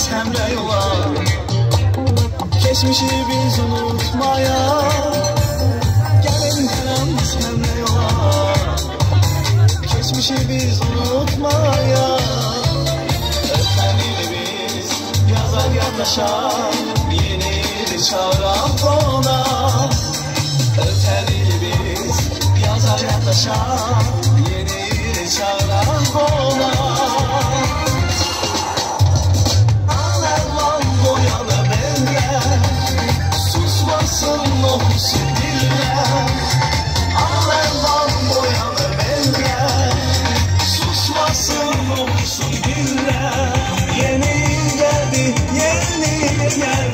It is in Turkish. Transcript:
biz hemre yola Geçmişi biz unutmaya. Gelin an biz hemre yola Geçmişi biz unutmaya. İli biz yazar yaklaşar Yeni ili çağıran ona biz yazar yaklaşar olsun günler Yeni geldi, yeni geldi.